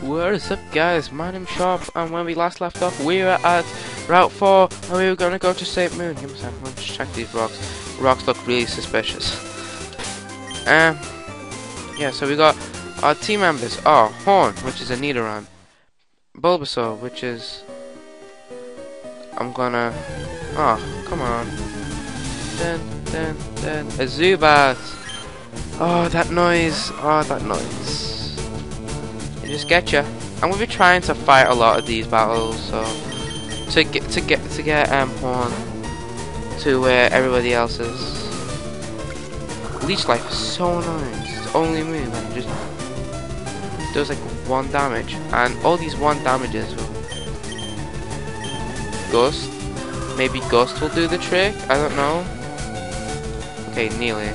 What is up guys, my name's Sharp and when we last left off we were at Route 4 and we were to go to St. Moon. Give me a second, let's check these rocks. Rocks look really suspicious. Um, yeah, so we got our team members are Horn, which is a Nidoran. Bulbasaur, which is... I'm gonna... Oh, come on. Dun, dun, dun. A Zubat! Oh, that noise! Oh, that noise just get you. I'm gonna be trying to fight a lot of these battles, so to get to get to get um Horn to where everybody else is. Leech Life is so annoying. It's only move and just does like one damage, and all these one damages will. Maybe Gust will do the trick. I don't know. Okay, nearly.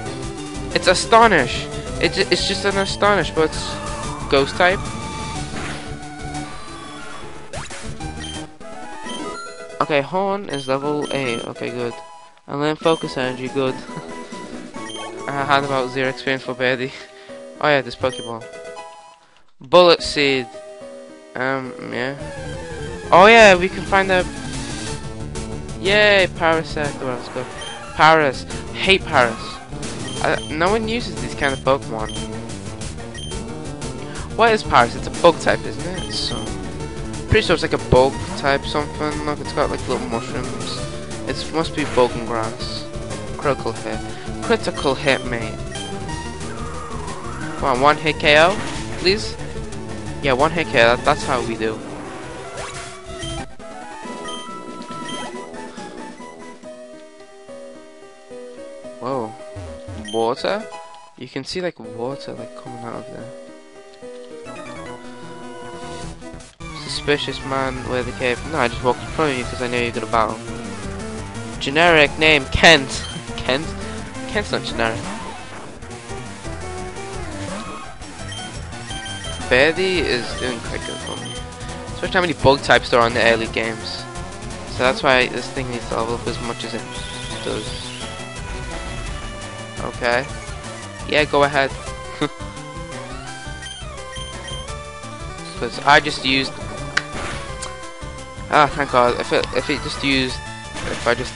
It's Astonish. It's it's just an Astonish, but it's Ghost type. Okay, Horn is level 8. Okay, good. And then Focus Energy, good. I had about zero experience for Birdie. Oh yeah, this Pokeball. Bullet Seed. Um, yeah. Oh yeah, we can find a... Yay, Parasect. Where else go? Paras. Hate Paras. I, no one uses these kind of Pokemon. What is Paras? It's a bug type, isn't it? So pretty sure it's like a bug type something. Look, it's got like little mushrooms. It must be Bogan grass. Critical hit. Critical hit, mate. Come on, one hit KO, please. Yeah, one hit KO. That, that's how we do. Whoa, water? You can see like water like coming out of there. Suspicious man with the cave. No, I just walked in front of you because I knew you were to battle. Generic name, Kent. Kent? Kent's not generic. Birdie is doing quite good for me. Especially how many bug types there are in the early games. So that's why this thing needs to level up as much as it does. Okay. Yeah, go ahead. Because I just used Ah, thank God. If it if it just used, if I just,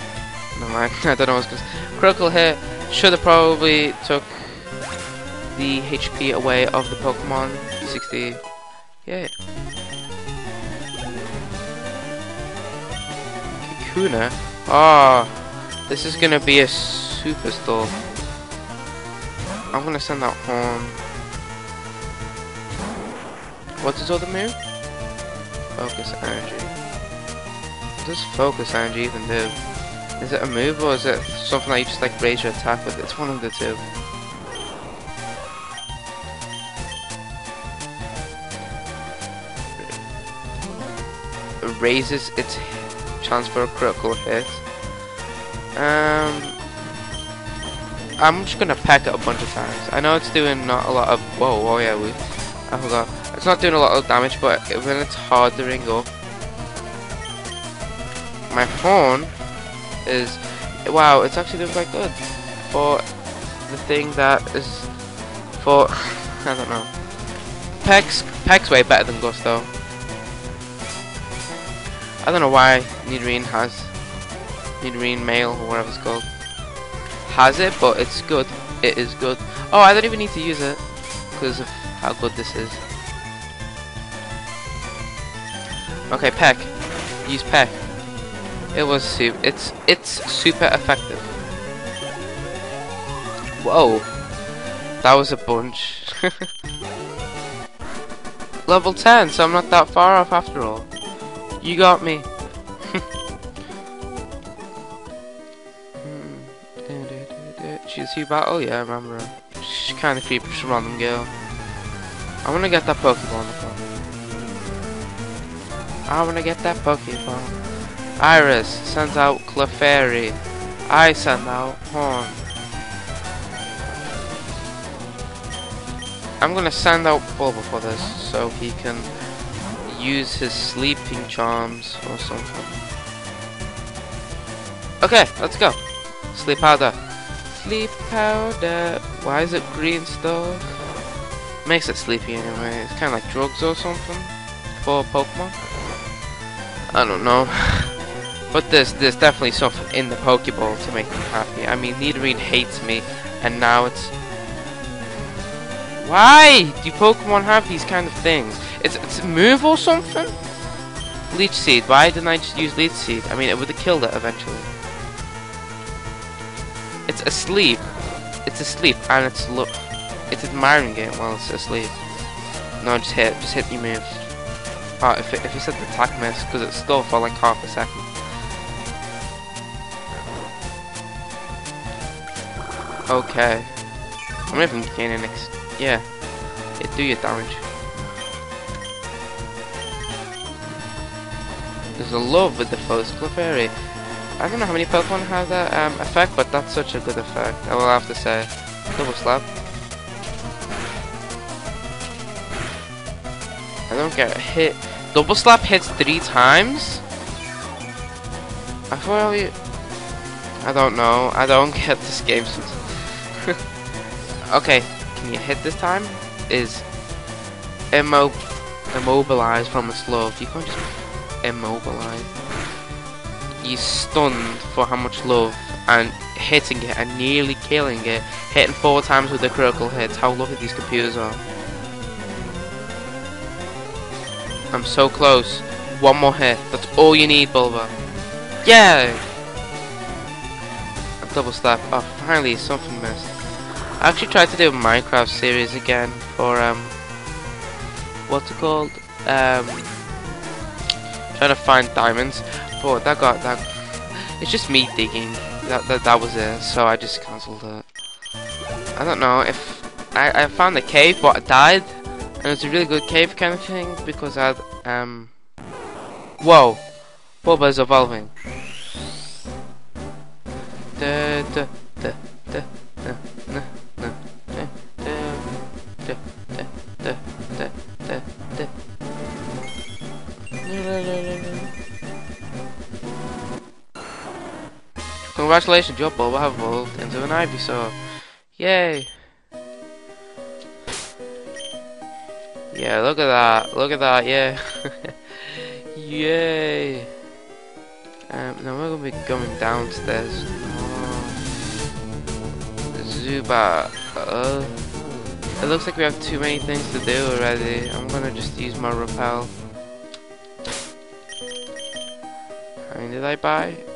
no mind. I don't know what's going. Critical hit should have probably took the HP away of the Pokemon. 60. Yeah. Kakuna. Ah, oh, this is gonna be a superstar. I'm gonna send that home. What's his other move? Focus energy does focus energy even do? Is it a move or is it something that you just like raise your attack with? It's one of the two. Raises its chance for a critical hit. Um, I'm just gonna peck it a bunch of times. I know it's doing not a lot of. Whoa, oh yeah, we. I forgot. It's not doing a lot of damage, but when it's hard to ring up, my phone is wow it's actually doing quite good for the thing that is for I don't know. Peck's Peck's way better than Gust though. I don't know why Nidorine has Nidorine Mail or whatever it's called has it but it's good. It is good. Oh I don't even need to use it because of how good this is. Okay Peck. Use Peck it was super. It's it's super effective. Whoa, that was a bunch. Level 10, so I'm not that far off after all. You got me. She's you battle? Yeah, I remember her. She's kind of creepy, she's a random girl. I wanna get that Pokeball the phone. I wanna get that Pokeball. Iris sends out Clefairy. I send out Horn. I'm gonna send out Bulba for this so he can use his sleeping charms or something. Okay, let's go. Sleep powder. Sleep powder. Why is it green stuff? Makes it sleepy anyway. It's kind of like drugs or something for Pokemon. I don't know. But there's there's definitely something in the Pokeball to make me happy. I mean, Nidoran hates me, and now it's... Why do Pokemon have these kind of things? It's, it's a move or something? Leech Seed. Why didn't I just use Leech Seed? I mean, it would have killed it eventually. It's asleep. It's asleep, and it's look. It's admiring it while it's asleep. No, just hit. Just hit your move. Oh, if it, if you said the attack miss, because it's still for like half a second. Okay. I'm even gaining X. Yeah. It do your damage. There's a love with the first Clefairy. I don't know how many Pokemon have that um, effect, but that's such a good effect. I will have to say. Double slap. I don't get hit. Double slap hits three times? I thought. I don't know. I don't get this game okay, can you hit this time? Is immo immobilized from its love. You can't just immobilize. You're stunned for how much love and hitting it and nearly killing it. Hitting four times with the critical hits. How lucky these computers are. I'm so close. One more hit. That's all you need, Bulba. Yeah! A double slap. Oh, finally, something missed. I actually tried to do a Minecraft series again for um what's it called? Um trying to find diamonds. But that got that it's just me digging. That that, that was it, so I just cancelled it. I don't know if I, I found a cave but I died and it's a really good cave kind of thing because I um Whoa! Bulba is evolving. Da, Congratulations, your bulb have evolved into an Ivysaur. Yay! Yeah, look at that. Look at that, yeah. Yay! Um, now we're gonna be going downstairs. Oh. Zubat. Uh, it looks like we have too many things to do already. I'm gonna just use my repel. How many did I buy?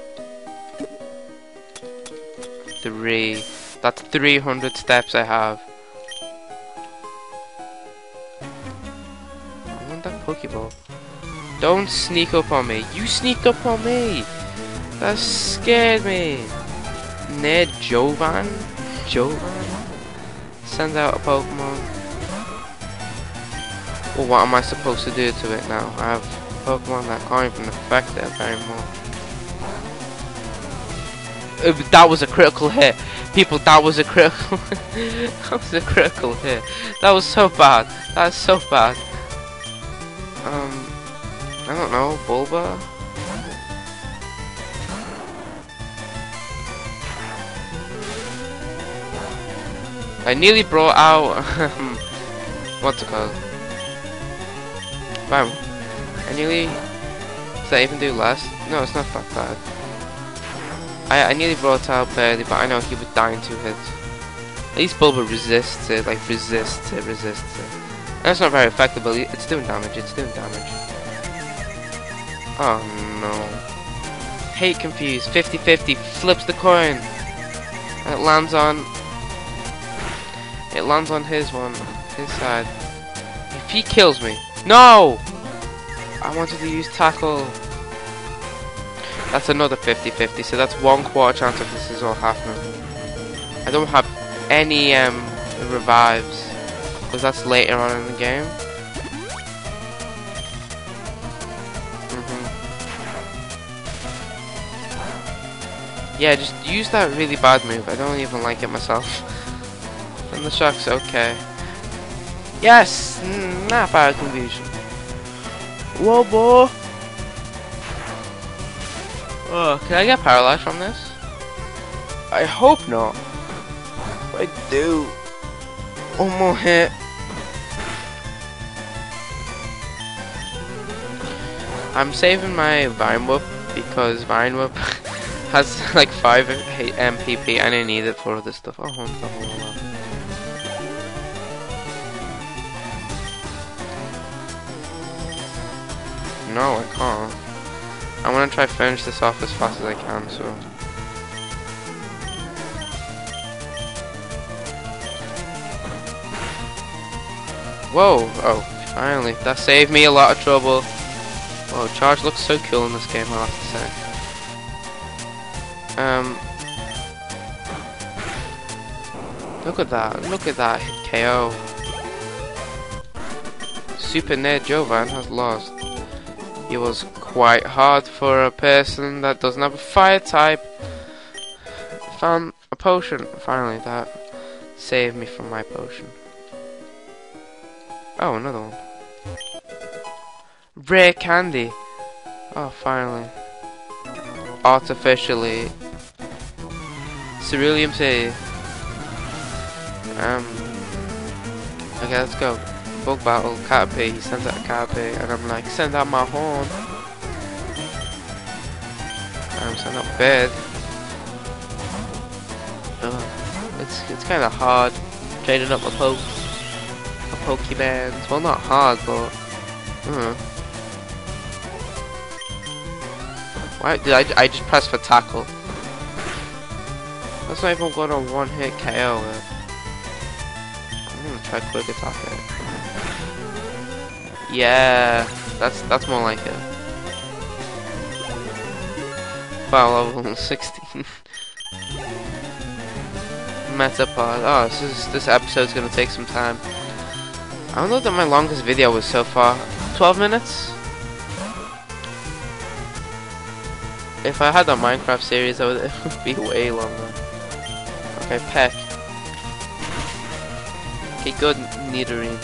Three. That's 300 steps I have. I want that Pokeball. Don't sneak up on me. You sneaked up on me. That scared me. Ned Jovan? Jovan? Send out a Pokemon. Well, what am I supposed to do to it now? I have Pokemon that can't even affect it anymore that was a critical hit. People, that was a critical that was a critical hit. That was so bad. That's so bad. Um I don't know, Bulba? I nearly brought out what's it called? Bam. I nearly does that even do less? No, it's not that bad. I, I nearly brought out Birdie, but I know he was dying to hit. At least Bulba resists it, like resists it, resists it. That's not very effective, but it's doing damage, it's doing damage. Oh no. Hate confused, 50-50, flips the coin. And it lands on... It lands on his one, his side. If he kills me... No! I wanted to use tackle. That's another 50-50, so that's one quarter chance of this is all happening. I don't have any um, revives, because that's later on in the game. Mm -hmm. Yeah, just use that really bad move. I don't even like it myself. And the shock's okay. Yes! Not bad confusion. Whoa, boy! Oh, can I get paralyzed from this? I hope not. I do. One more hit. I'm saving my Vine Whip because Vine Whip has like 5 MPP and I need it for this stuff. Oh, hold on, hold on. No, I can't. I want to try finish this off as fast as I can, so... Whoa! Oh, finally. That saved me a lot of trouble. Whoa, charge looks so cool in this game, I have to say. Um... Look at that, look at that KO. Super Nerd Jovan has lost. He was quite hard for a person that doesn't have a fire type. Found a potion, finally, that saved me from my potion. Oh, another one. Rare candy. Oh, finally. Artificially. Cerulean City. Um. Okay, let's go. Bug battle, Caterpie. He sends out a Caterpie, and I'm like, send out my horn. Um, send out bed. Ugh. It's it's kind of hard trading up my pokes. Pokemans. Well, not hard, but... Uh. Why did I, I just press for tackle? That's not even got a one hit KO with. I'm gonna try quick attack it. Yeah, that's that's more like it. Wow, level 16. Metapod. Oh, this is this episode's gonna take some time. I don't know that my longest video was so far. 12 minutes? If I had a Minecraft series, it would be way longer. Okay, Peck. Okay, good, Nidorine.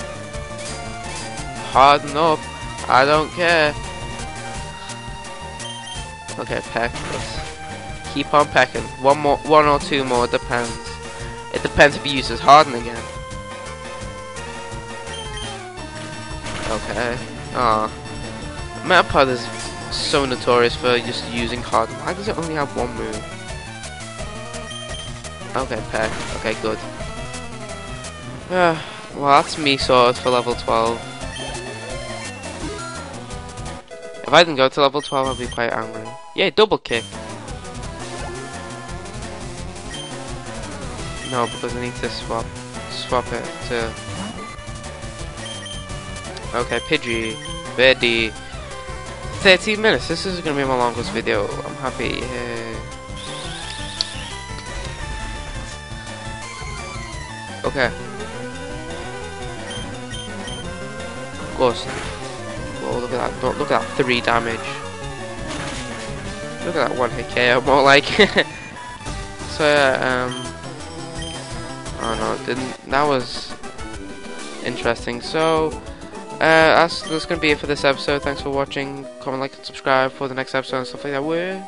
Harden up. I don't care. Okay, Peck. Let's keep on pecking. One more, one or two more, depends. It depends if he uses Harden again. Okay. Ah. Metapod is so notorious for just using harden. Why does it only have one move? Okay, Peck. Okay, good. Uh, well, that's me sword for level 12. If I didn't go to level 12, I'd be quite angry. Yeah, double kick. No, because I need to swap swap it to Okay, Pidgey, ready. 13 minutes. This is gonna be my longest video. I'm happy. Uh, okay. Gust. Whoa, look at that. Look at that. Three damage. Look at that one hit KO. More like. so. Um. Oh no, didn't. That was interesting. So. Uh, that's, that's going to be it for this episode. Thanks for watching. Comment, like, and subscribe for the next episode and stuff like that. We're